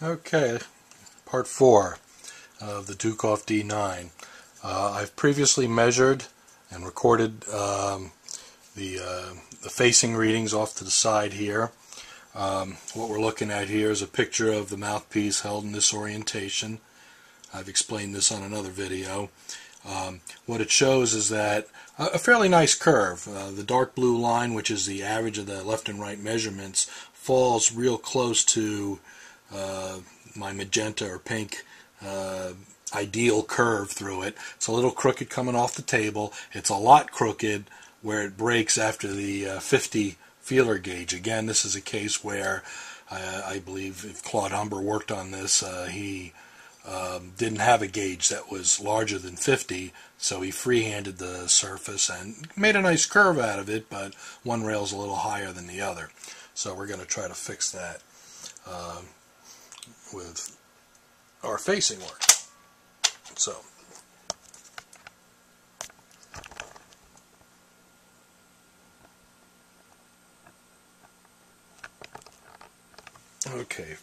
Okay, part 4 of the Dukoff D9. Uh, I've previously measured and recorded um, the, uh, the facing readings off to the side here. Um, what we're looking at here is a picture of the mouthpiece held in this orientation. I've explained this on another video. Um, what it shows is that a fairly nice curve. Uh, the dark blue line, which is the average of the left and right measurements, falls real close to my magenta or pink uh, ideal curve through it. It's a little crooked coming off the table. It's a lot crooked where it breaks after the uh, 50 feeler gauge. Again, this is a case where uh, I believe if Claude Humber worked on this, uh, he um, didn't have a gauge that was larger than 50, so he freehanded the surface and made a nice curve out of it, but one rail's a little higher than the other. So we're going to try to fix that. Um, with our facing work. So, okay,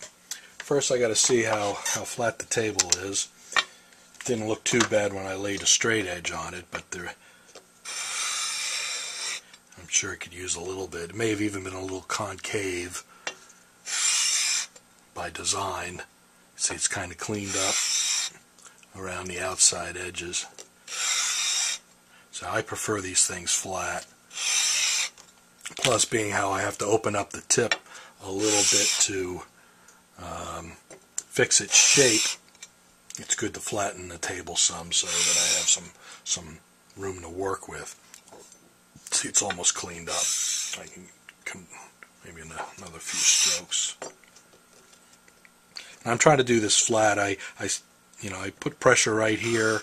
first I got to see how, how flat the table is. Didn't look too bad when I laid a straight edge on it, but there, I'm sure it could use a little bit. It may have even been a little concave by design. See, it's kind of cleaned up around the outside edges. So I prefer these things flat. Plus, being how I have to open up the tip a little bit to um, fix its shape, it's good to flatten the table some so that I have some some room to work with. See, it's almost cleaned up. I can maybe another few strokes. I'm trying to do this flat. I, I you know, I put pressure right here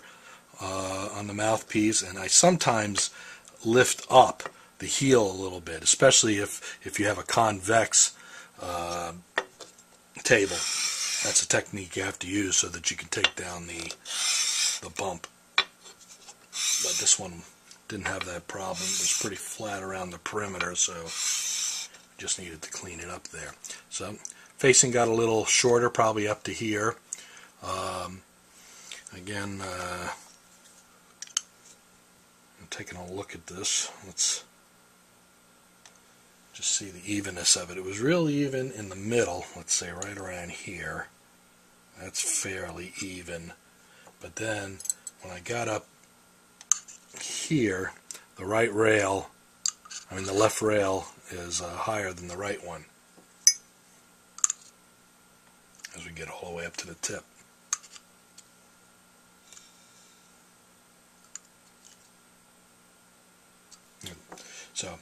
uh, on the mouthpiece, and I sometimes lift up the heel a little bit, especially if if you have a convex uh, table. That's a technique you have to use so that you can take down the the bump. But this one didn't have that problem. It was pretty flat around the perimeter, so just needed to clean it up there. So Facing got a little shorter, probably up to here. Um, again, uh, I'm taking a look at this. Let's just see the evenness of it. It was real even in the middle, let's say right around here. That's fairly even. But then when I got up here, the right rail, I mean the left rail is uh, higher than the right one. As we get all the way up to the tip. So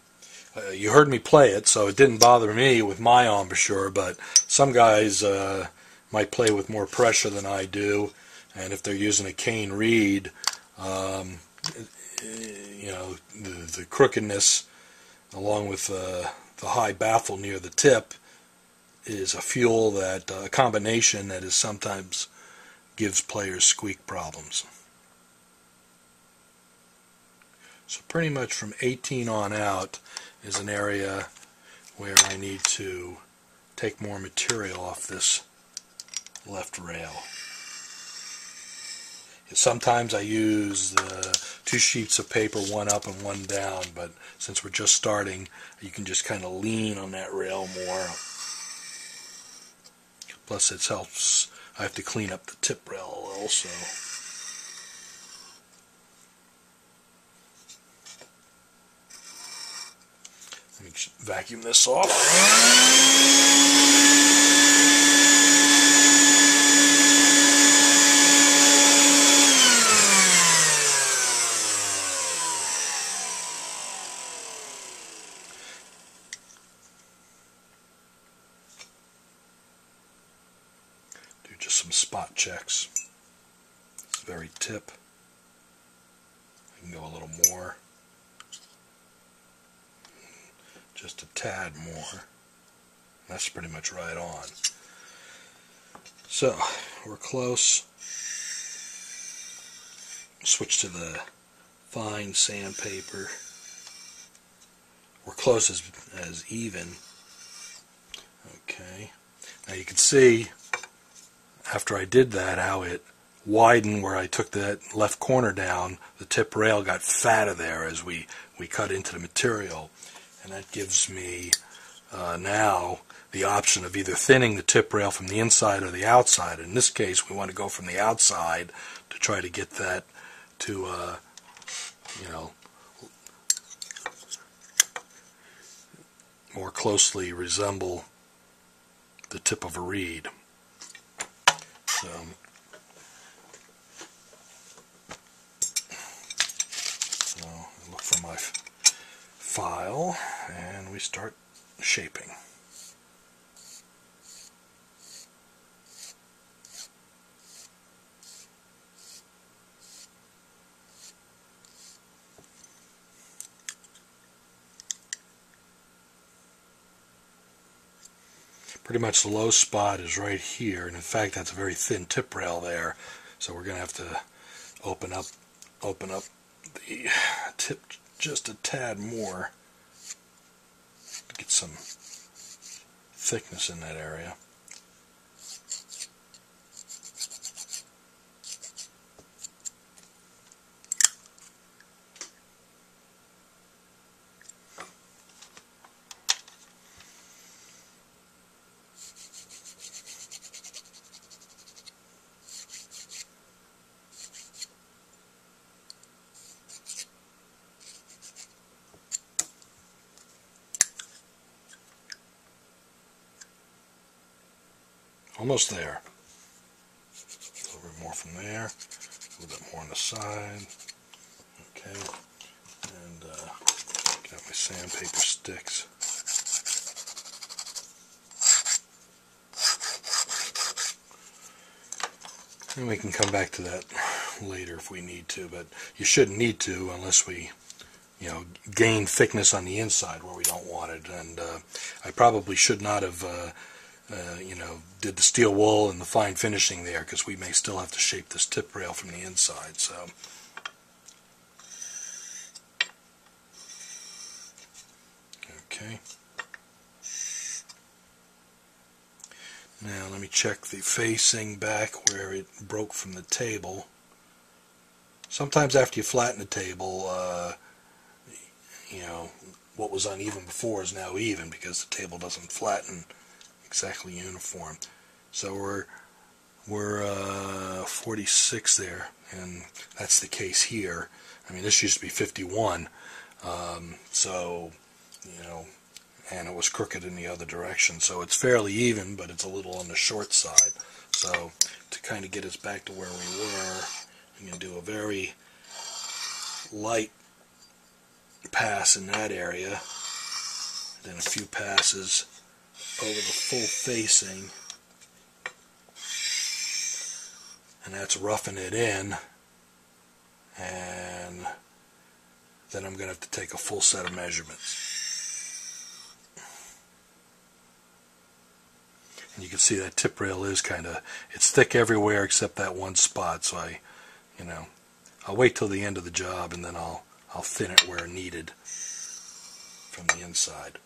uh, you heard me play it, so it didn't bother me with my embouchure, but some guys uh, might play with more pressure than I do, and if they're using a cane reed, um, you know, the, the, crookedness along with uh, the high baffle near the tip is a fuel that uh, a combination that is sometimes gives players squeak problems. So pretty much from 18 on out is an area where I need to take more material off this left rail. Sometimes I use two sheets of paper, one up and one down, but since we're just starting, you can just kind of lean on that rail more. Plus it helps, I have to clean up the tip rail also. Let me vacuum this off. just some spot checks. It's very tip. I can go a little more. Just a tad more. That's pretty much right on. So, we're close. Switch to the fine sandpaper. We're close as, as even. Okay. Now you can see after I did that, how it widened where I took that left corner down. The tip rail got fatter there as we, we cut into the material. And that gives me uh, now the option of either thinning the tip rail from the inside or the outside. In this case, we want to go from the outside to try to get that to, uh, you know, more closely resemble the tip of a reed. So I look for my file and we start shaping. pretty much the low spot is right here and in fact that's a very thin tip rail there so we're gonna have to open up open up the tip just a tad more. To get some thickness in that area Almost there. A little bit more from there. A little bit more on the side. Okay. And uh, got my sandpaper sticks. And we can come back to that later if we need to, but you shouldn't need to unless we, you know, gain thickness on the inside where we don't want it. And uh, I probably should not have uh, uh, you know, did the steel wool and the fine finishing there because we may still have to shape this tip rail from the inside. So. Okay. Now let me check the facing back where it broke from the table. Sometimes after you flatten the table, uh, you know, what was uneven before is now even because the table doesn't flatten exactly uniform. So we're we're uh, 46 there, and that's the case here. I mean, this used to be 51, um, so you know, and it was crooked in the other direction. So it's fairly even, but it's a little on the short side. So to kind of get us back to where we were, I'm going to do a very light pass in that area, then a few passes over the full facing and that's roughing it in and then I'm going to have to take a full set of measurements. And you can see that tip rail is kind of, it's thick everywhere except that one spot so I, you know, I'll wait till the end of the job and then I'll, I'll thin it where needed from the inside.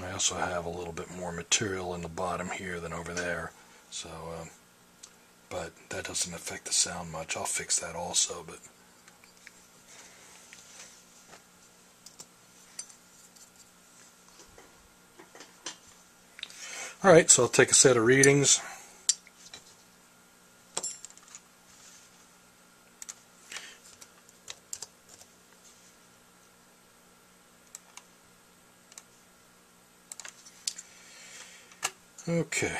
I also have a little bit more material in the bottom here than over there so um, but that doesn't affect the sound much. I'll fix that also but alright so I'll take a set of readings Okay.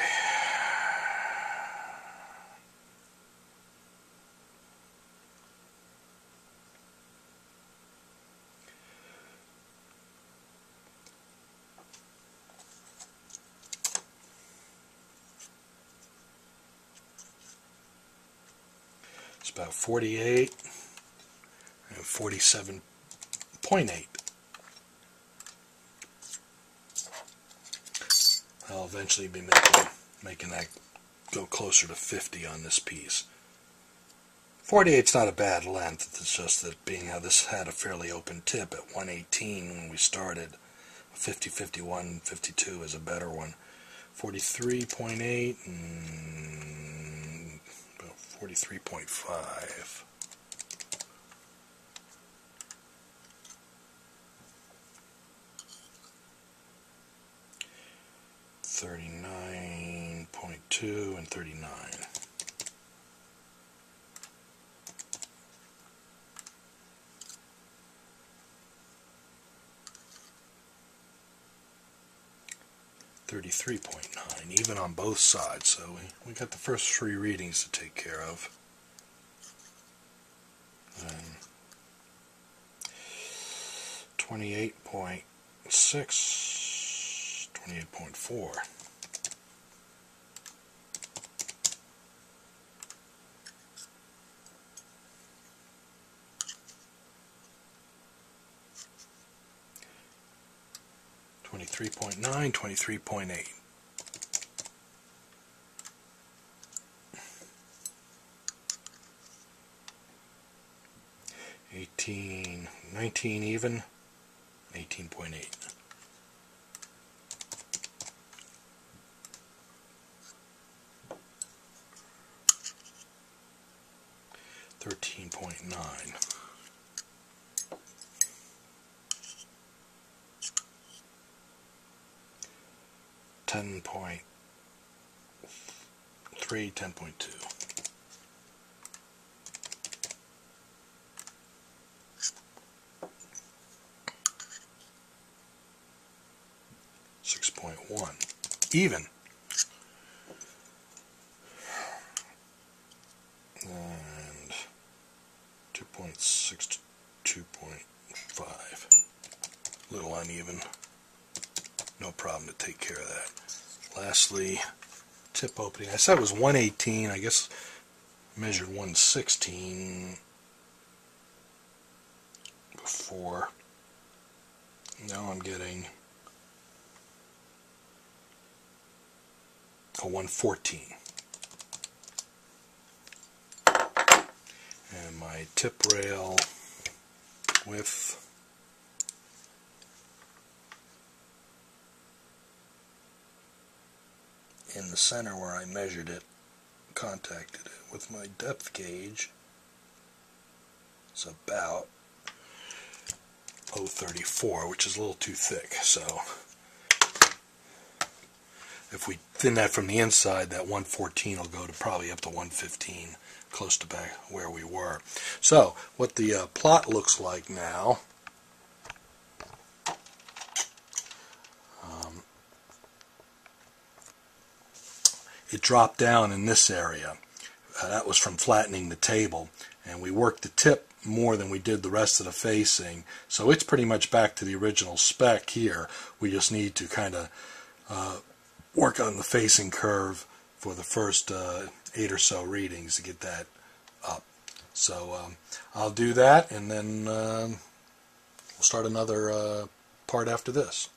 It's about 48 and 47.8. I'll eventually be making, making that go closer to 50 on this piece. 48 is not a bad length, it's just that being how this had a fairly open tip at 118 when we started, 50, 51, 52 is a better one. 43.8 and about 43.5. Thirty-nine point two and thirty-nine. Thirty-three point nine, even on both sides. So we, we got the first three readings to take care of. Twenty-eight point six, twenty-eight point four. Twenty-three point nine, twenty-three point eight. Eighteen, nineteen even, eighteen point eight. Thirteen point nine. Ten point three, ten point two. Six point one. Even. Sixty-two point five, A little uneven. No problem to take care of that. Lastly, tip opening. I said it was 118. I guess measured 116 before. Now I'm getting a 114. My tip rail with in the center where I measured it, contacted it with my depth gauge. It's about 034, which is a little too thick. So if we thin that from the inside, that 114 will go to probably up to 115, close to back where we were. So what the uh, plot looks like now it dropped down in this area. Uh, that was from flattening the table. And we worked the tip more than we did the rest of the facing. So it's pretty much back to the original spec here. We just need to kind of uh, work on the facing curve for the first uh, eight or so readings to get that up. So um, I'll do that and then um, we'll start another uh, part after this.